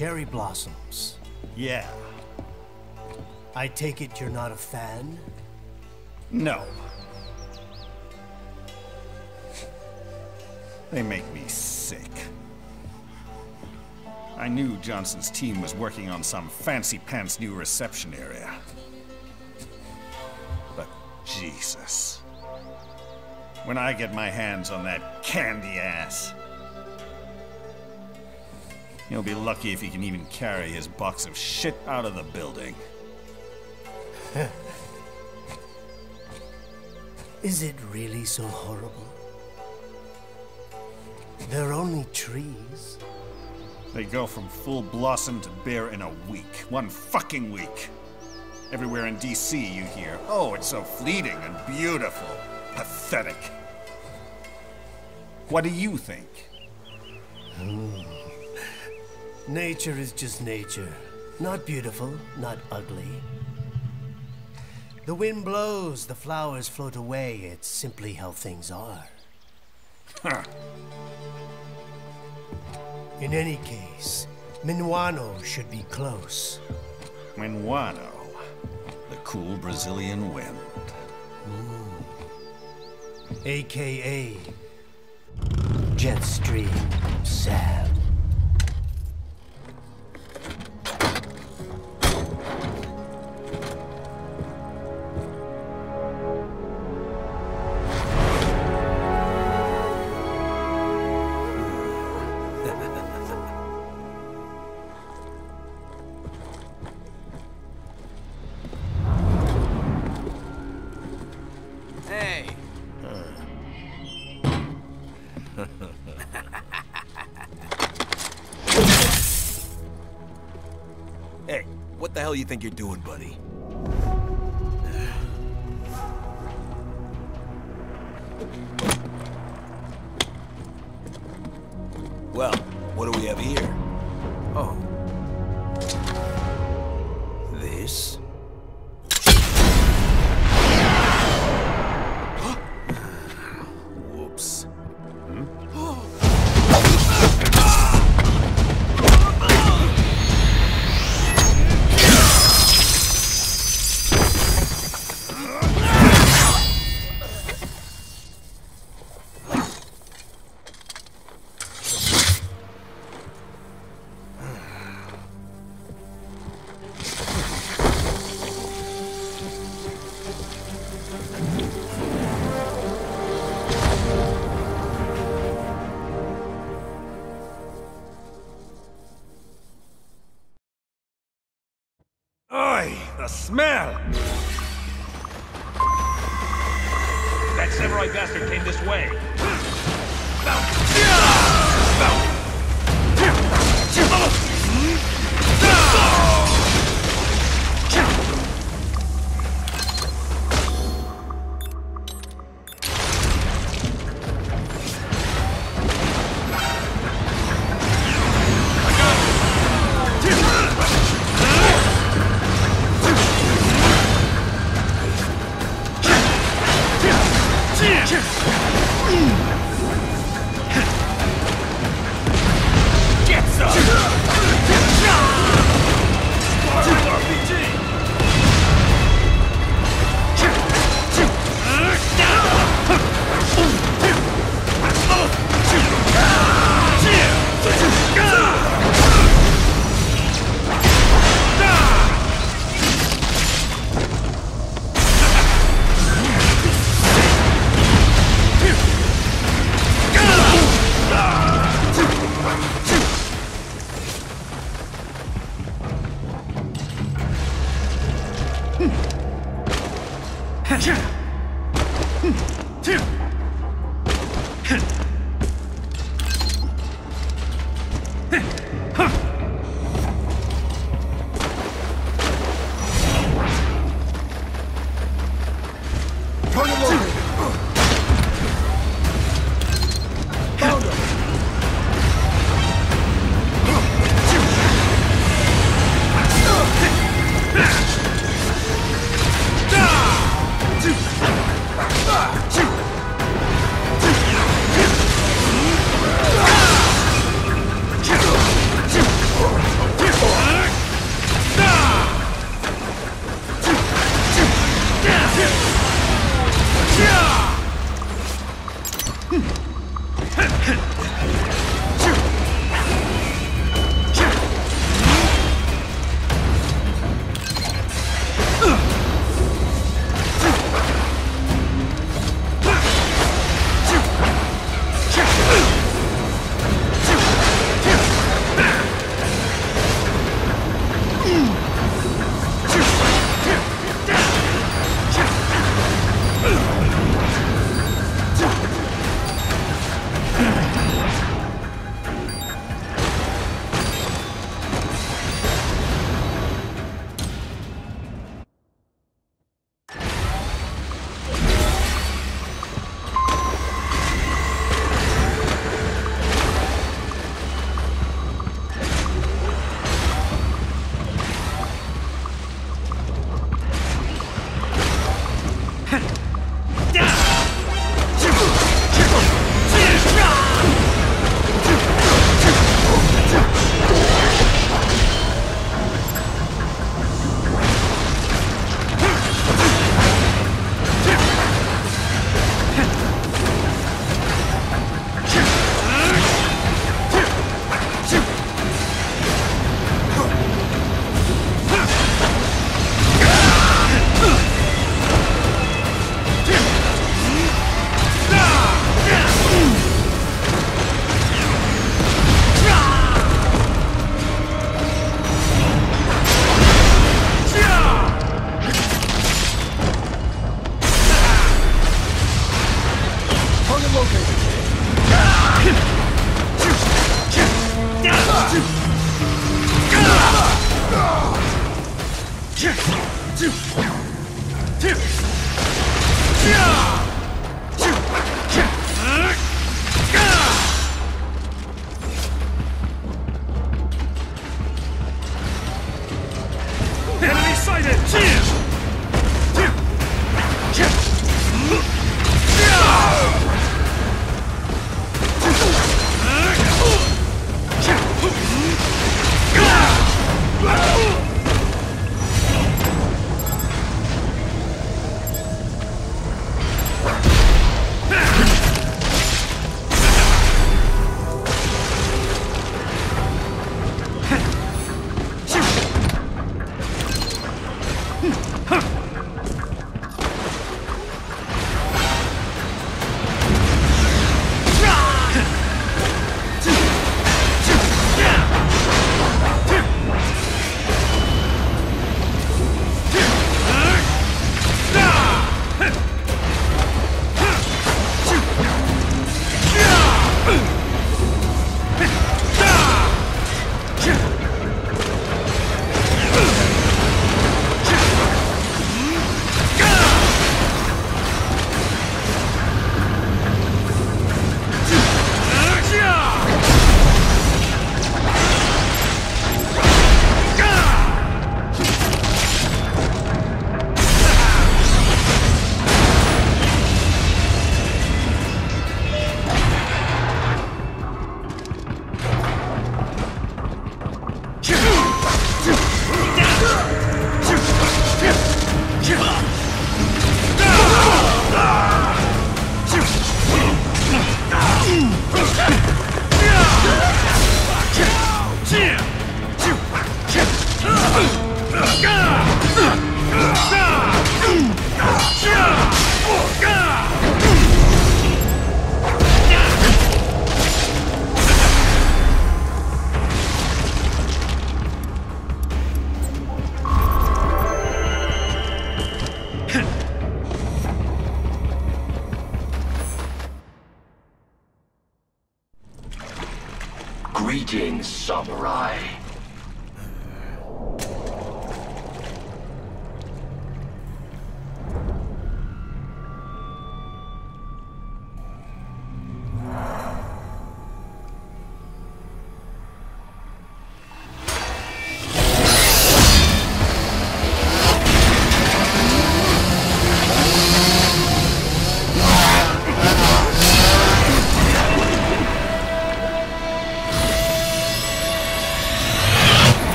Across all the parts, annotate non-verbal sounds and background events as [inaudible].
cherry blossoms. Yeah. I take it you're not a fan? No. They make me sick. I knew Johnson's team was working on some fancy pants new reception area. But Jesus. When I get my hands on that candy ass, he'll be lucky if he can even carry his box of shit out of the building. [laughs] Is it really so horrible? They're only trees. They go from full blossom to bare in a week. One fucking week. Everywhere in DC you hear, oh, it's so fleeting and beautiful. Pathetic. What do you think? Hmm. Nature is just nature. Not beautiful, not ugly. The wind blows, the flowers float away. It's simply how things are. Huh. In any case, Minuano should be close. Minuano, the cool Brazilian wind. Mm. AKA Jetstream Sam. Hell you think you're doing, buddy? Smell! That samurai bastard came this way.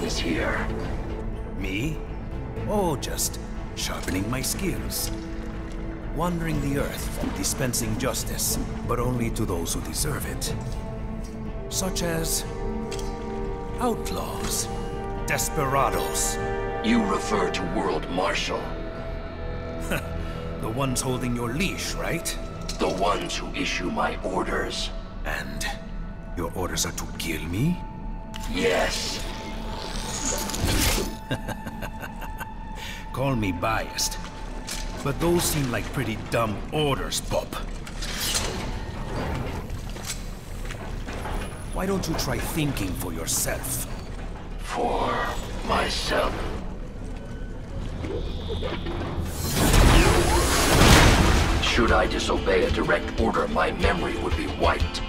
Business here. Me? Oh, just sharpening my skills. Wandering the earth, dispensing justice, but only to those who deserve it. Such as... outlaws, desperados, You refer to World Marshal, [laughs] the ones holding your leash, right? the ones who issue my orders. And your orders are to kill me? Yes, [laughs] Call me biased, but those seem like pretty dumb orders, Bob. Why don't you try thinking for yourself? for myself. Should I disobey a direct order, my memory would be wiped.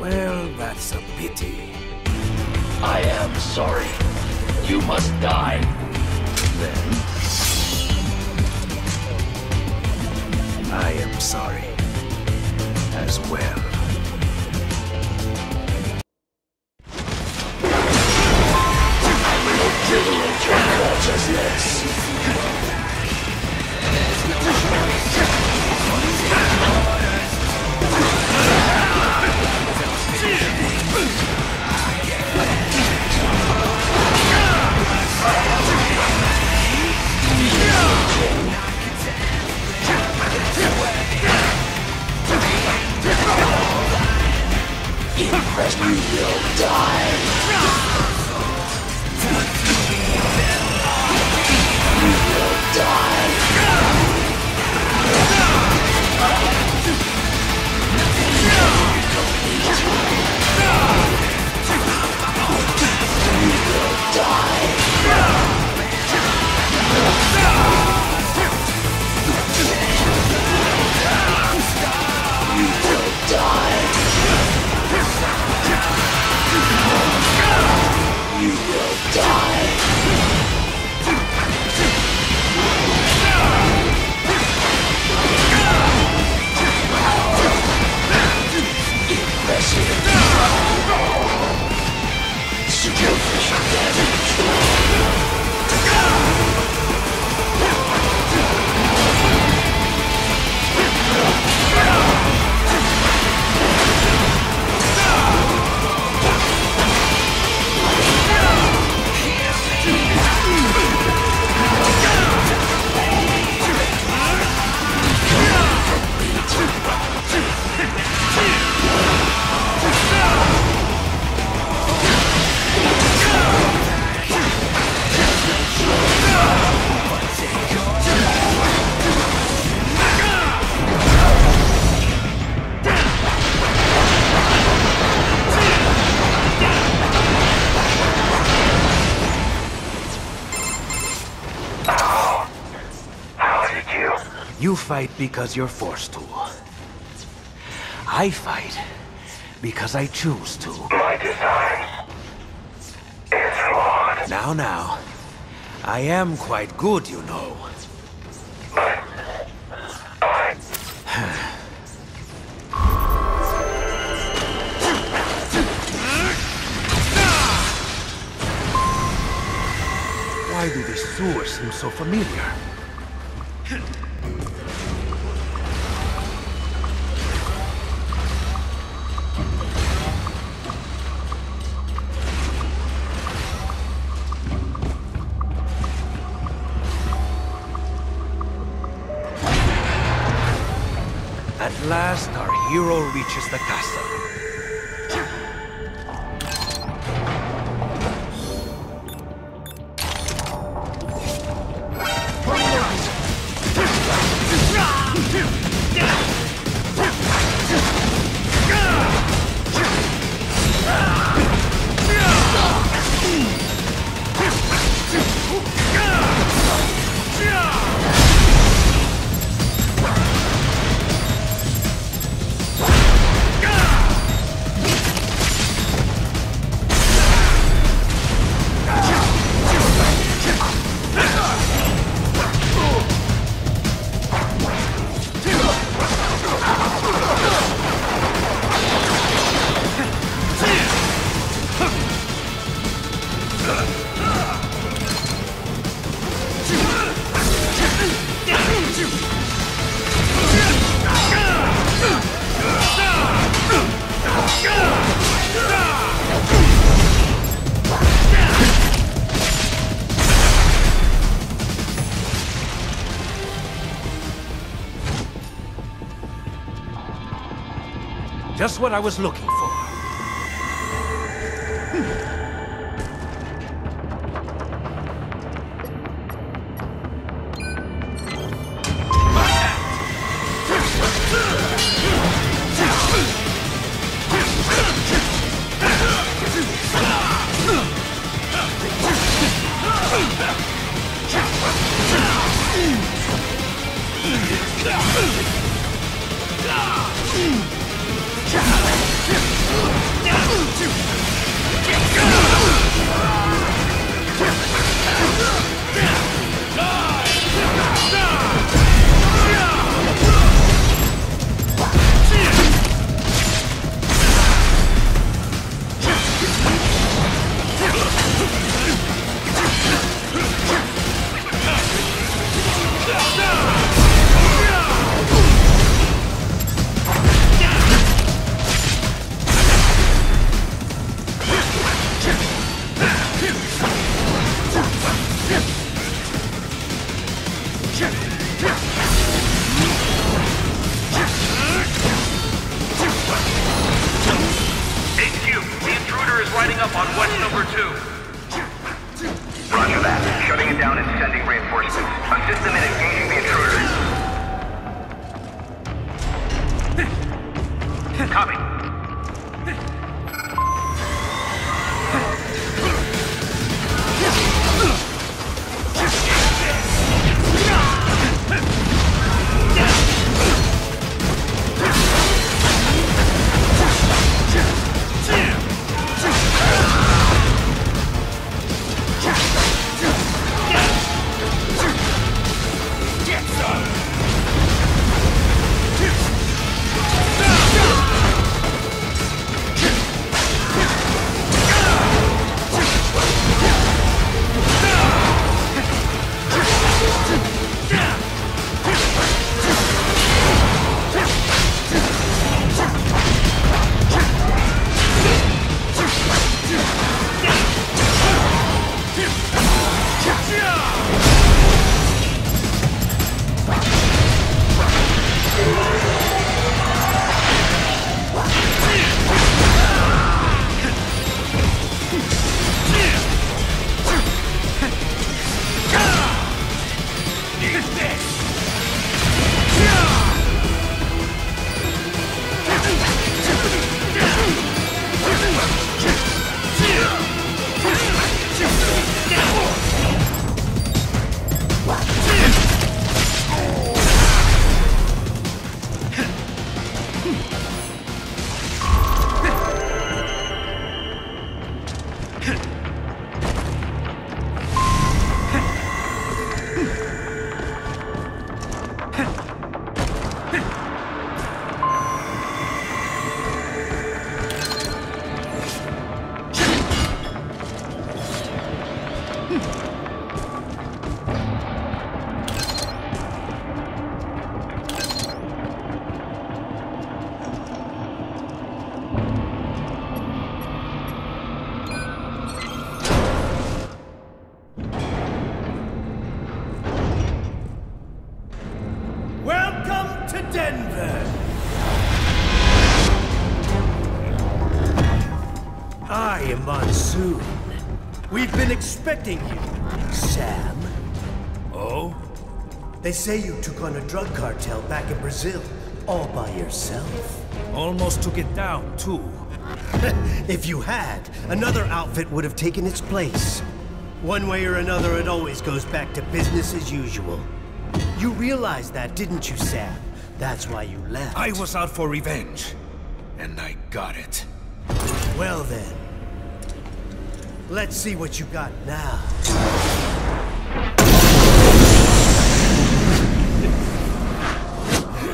Well, that's a pity. I am sorry. You must die. Then... I am sorry. As well. Fight because you're forced to. I fight because I choose to. My design is flawed. Now, now. I am quite good, you know. But I Why do these sewers seem so familiar? Just what I was looking say you took on a drug cartel back in Brazil, all by yourself. Almost took it down, too. [laughs] if you had, another outfit would have taken its place. One way or another, it always goes back to business as usual. You realized that, didn't you, Sam? That's why you left. I was out for revenge. And I got it. Well then, let's see what you got now.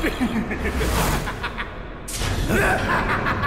But you haven't quite passed the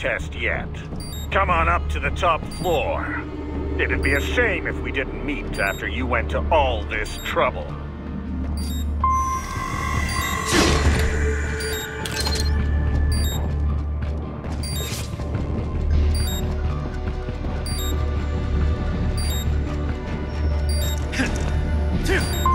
test yet. Come on up to the top floor. It'd be a shame if we didn't meet after you went to all this trouble. Two.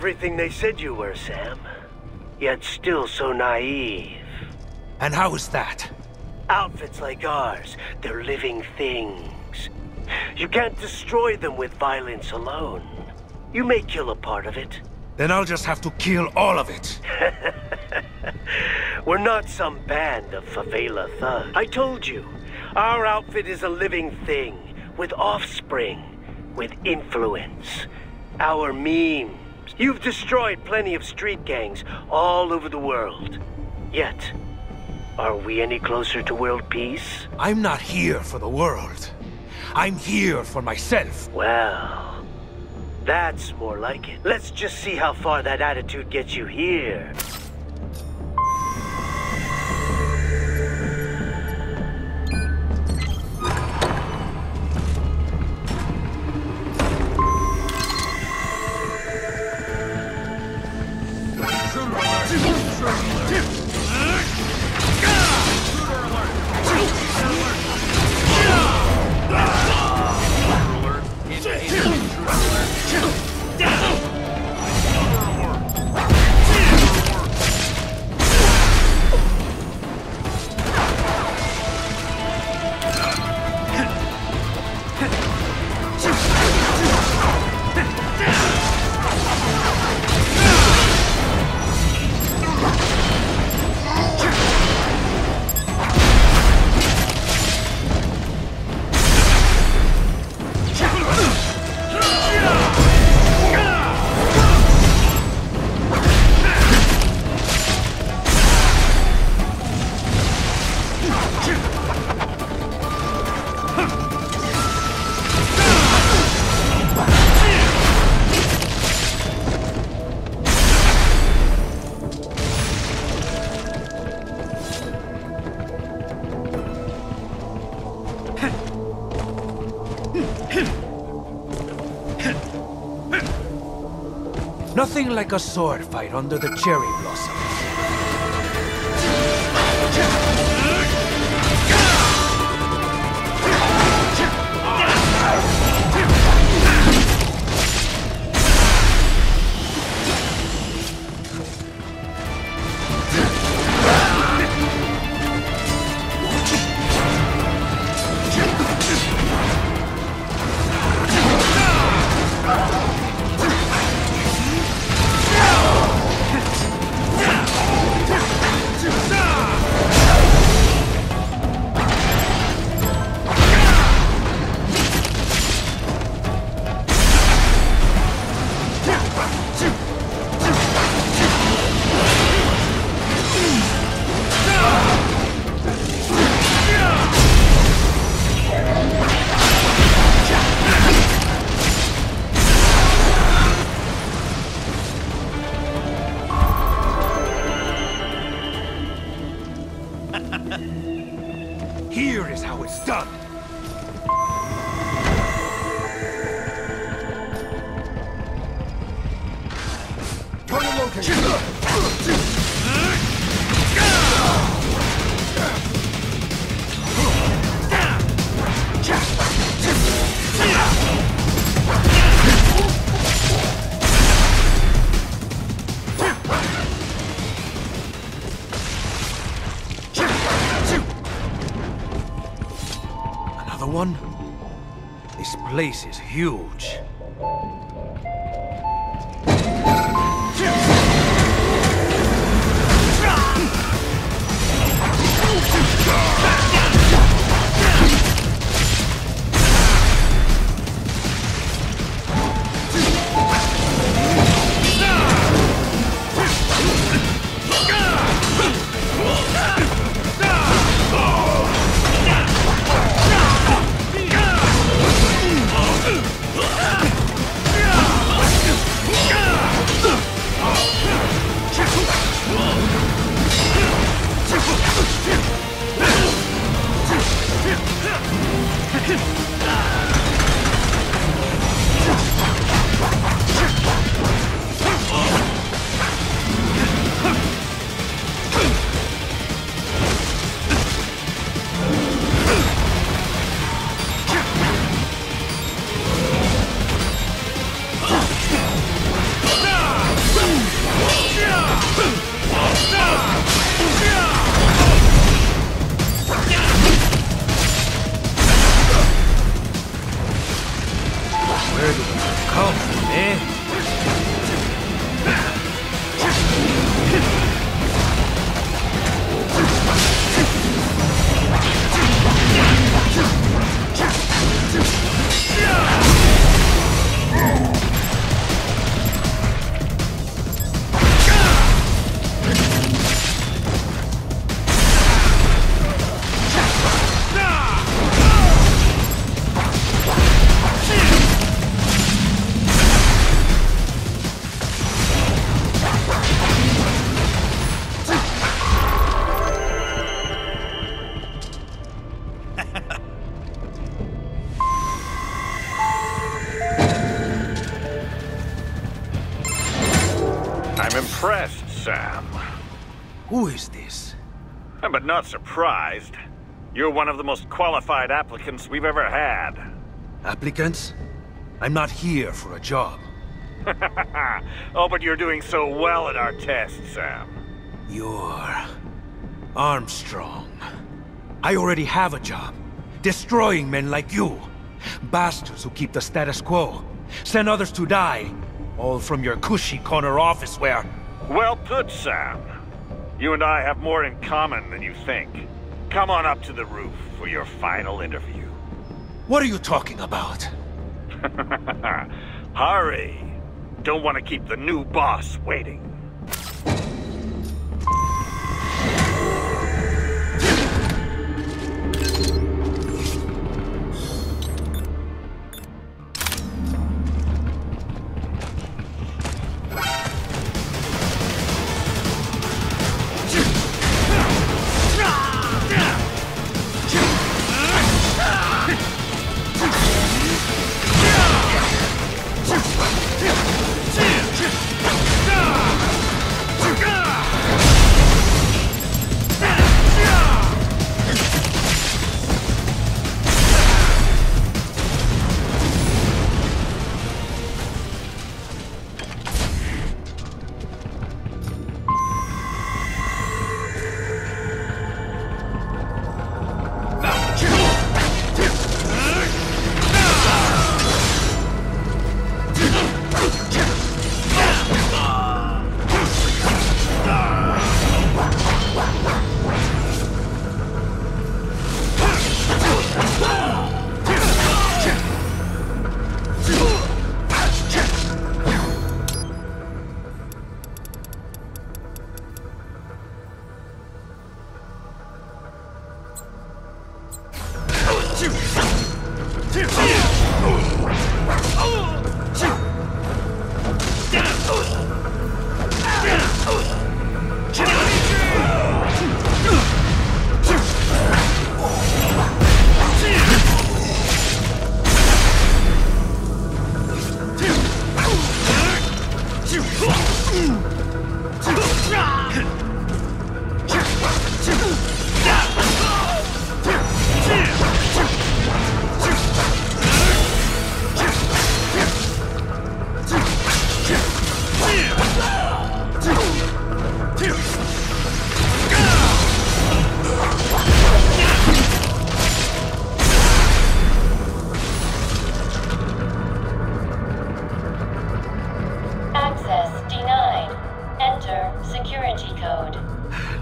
Everything they said you were, Sam. Yet still so naive. And how is that? Outfits like ours, they're living things. You can't destroy them with violence alone. You may kill a part of it. Then I'll just have to kill all of it. [laughs] We're not some band of favela thugs. I told you, our outfit is a living thing, with offspring, with influence. Our memes. You've destroyed plenty of street gangs all over the world. Yet, are we any closer to world peace? I'm not here for the world. I'm here for myself. Well, that's more like it. Let's just see how far that attitude gets you here. Like a sword fight under the cherry place is huge. Not surprised. You're one of the most qualified applicants we've ever had. Applicants? I'm not here for a job. [laughs] oh, but you're doing so well at our test, Sam. You're... Armstrong. I already have a job. Destroying men like you. Bastards who keep the status quo. Send others to die. All from your cushy corner office where... Well put, Sam. You and I have more in common than you think. Come on up to the roof for your final interview. What are you talking about? [laughs] Hurry! Don't want to keep the new boss waiting.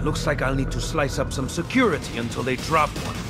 Looks like I'll need to slice up some security until they drop one.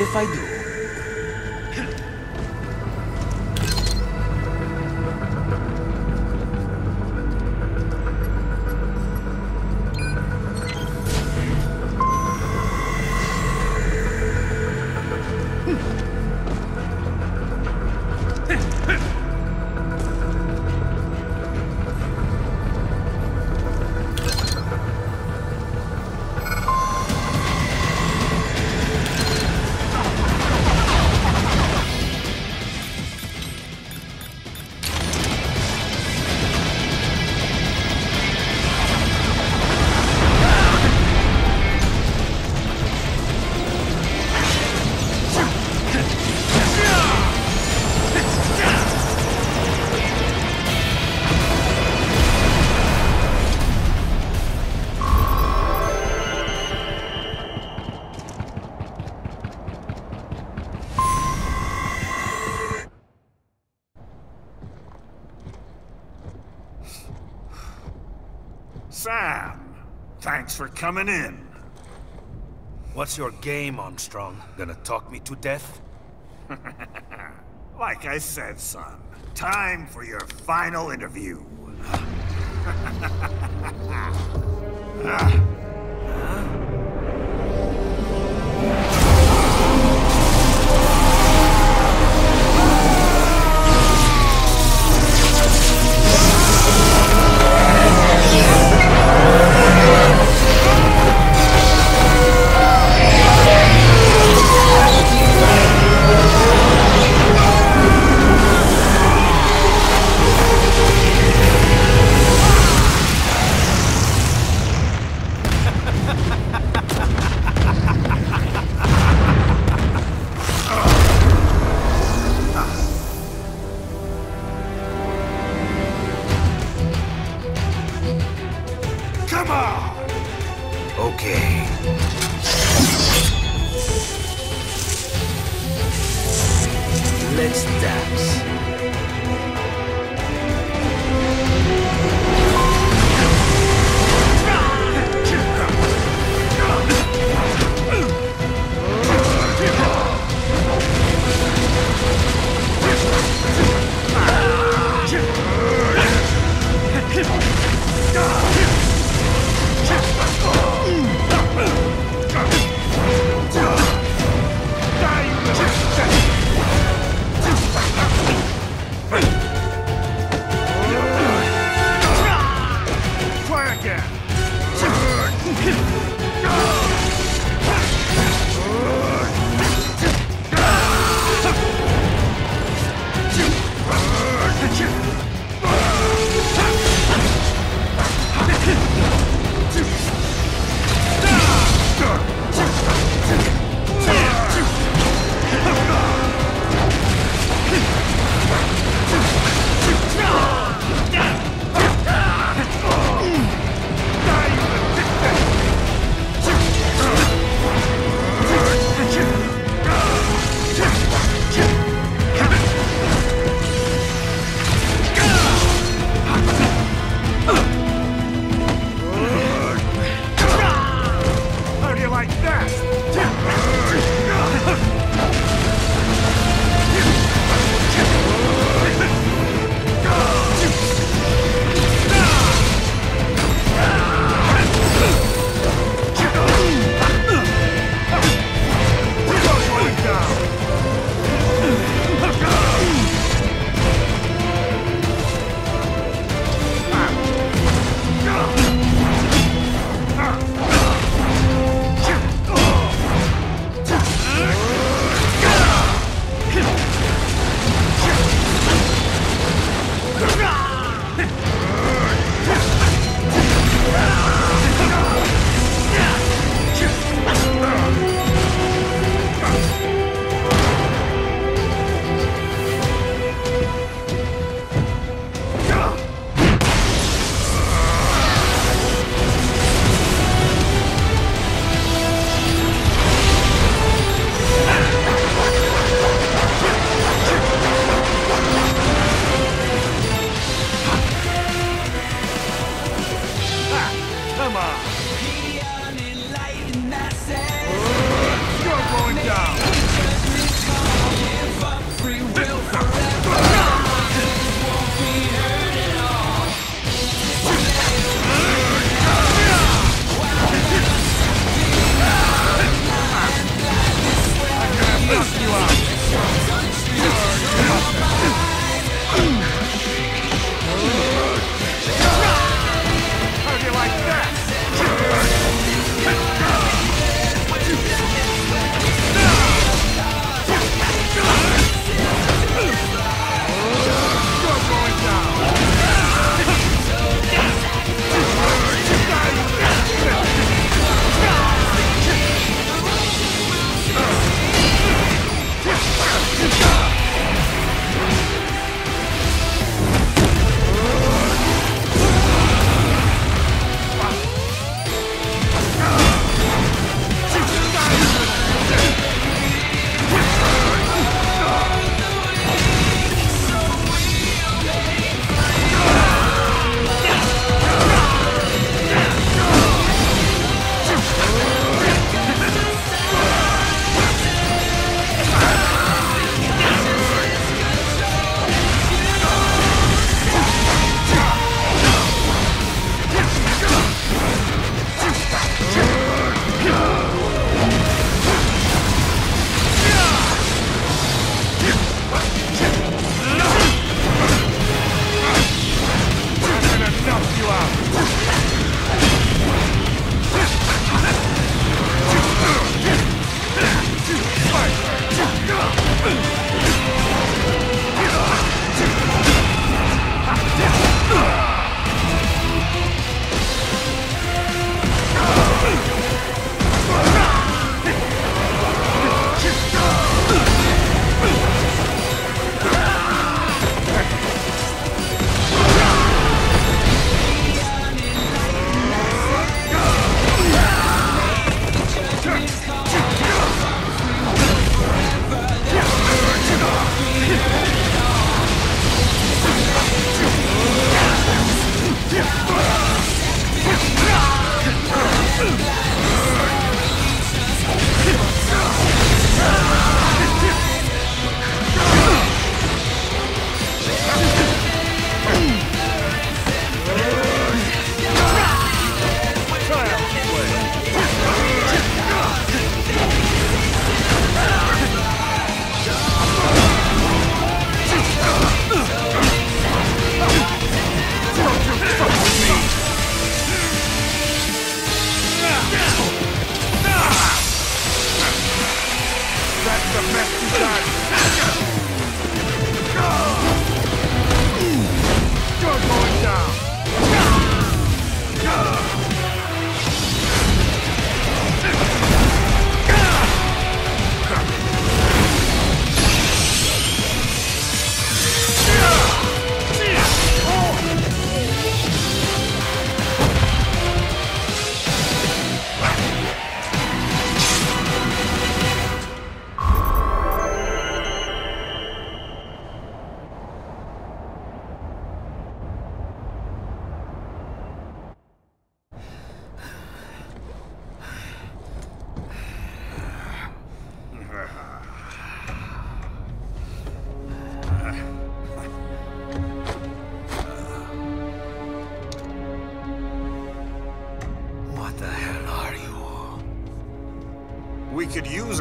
Don't mind for coming in. What's your game, Armstrong? Gonna talk me to death? [laughs] Like I said, son, time for your final interview. Come [laughs] ah.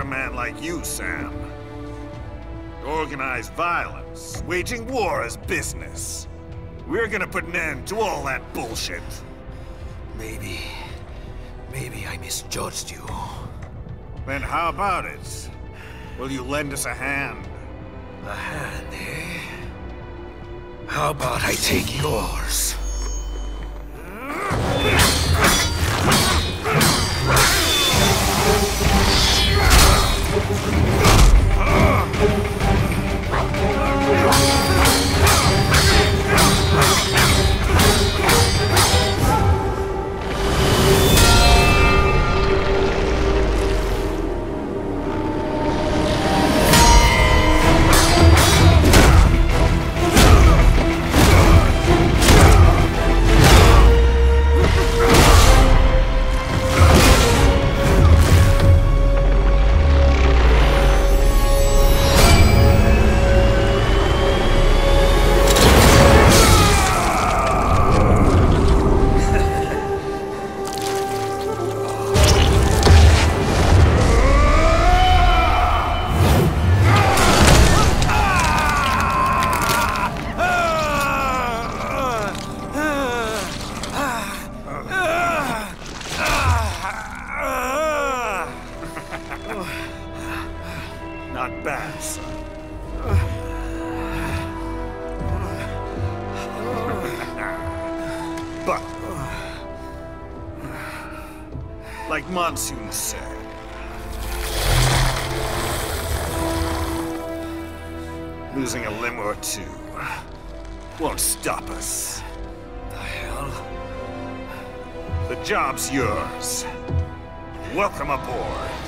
Man like you, Sam. Organized violence, waging war as business. We're gonna put an end to all that bullshit. Maybe... Maybe I misjudged you. Then how about it? Will you lend us a hand? A hand, eh? How about I take yours? Monsoon sir. Losing a limb or two won't stop us. The hell? The job's yours. Welcome aboard.